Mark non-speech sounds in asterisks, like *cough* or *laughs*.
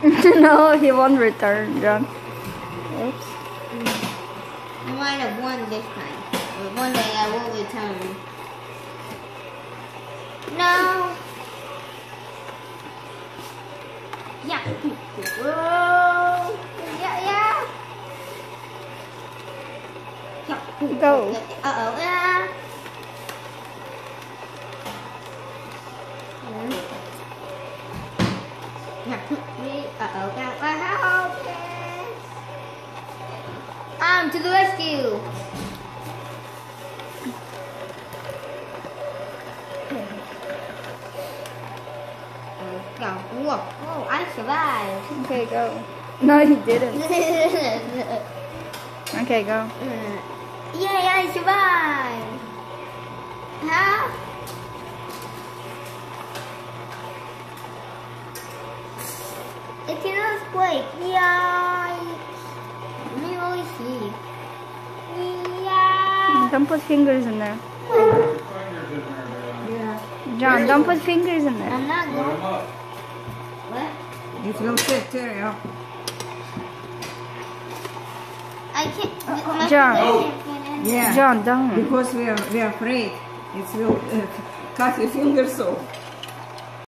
*laughs* no, he won't return, John. Oops. I might have won this time. But one day I will return. No. Yeah. Whoa. Yeah, yeah. Yeah. Go. Uh. Yeah. Uh oh. Help. Um, to the rescue. Go. Whoa. Whoa, I survived. Okay, go. No, he didn't. *laughs* Okay, go. Yay, I survived. Huh? It's an earthquake. Yikes. Let me really see. Yeah. Don't put fingers in there. Yeah. John, don't put fingers in there. I'm not going. What? It will sit there, yeah. I can't. my John. finger can't. Yeah. John, don't. Because we are we are afraid it will uh, cut your fingers off.